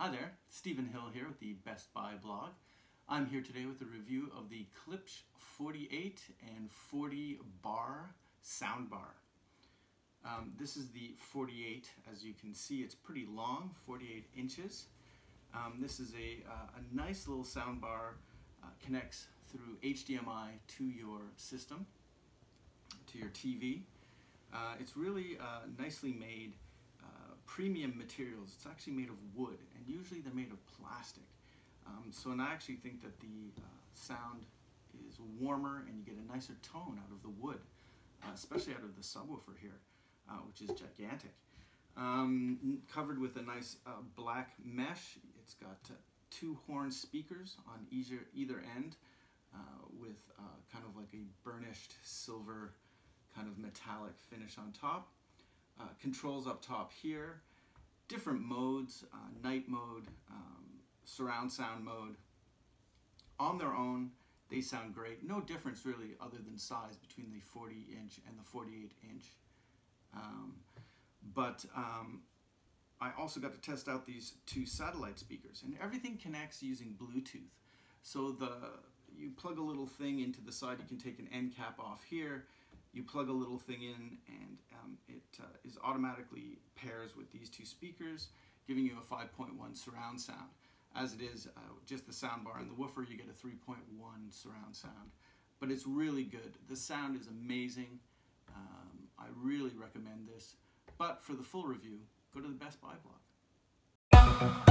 Hi there, Stephen Hill here with the Best Buy blog. I'm here today with a review of the Klipsch 48 and 40 bar soundbar. Um, this is the 48, as you can see, it's pretty long, 48 inches. Um, this is a, uh, a nice little soundbar, uh, connects through HDMI to your system, to your TV. Uh, it's really uh, nicely made premium materials. It's actually made of wood, and usually they're made of plastic. Um, so, and I actually think that the uh, sound is warmer and you get a nicer tone out of the wood, uh, especially out of the subwoofer here, uh, which is gigantic. Um, covered with a nice uh, black mesh. It's got uh, two horn speakers on either, either end uh, with kind of like a burnished silver kind of metallic finish on top. Uh, controls up top here, different modes, uh, night mode, um, surround sound mode. On their own, they sound great. No difference really other than size between the 40 inch and the 48 inch. Um, but um, I also got to test out these two satellite speakers and everything connects using Bluetooth. So the you plug a little thing into the side, you can take an end cap off here, you plug a little thing in and um, it uh, is automatically pairs with these two speakers, giving you a 5.1 surround sound. As it is uh, just the soundbar and the woofer, you get a 3.1 surround sound. But it's really good. The sound is amazing. Um, I really recommend this. But for the full review, go to the Best Buy blog.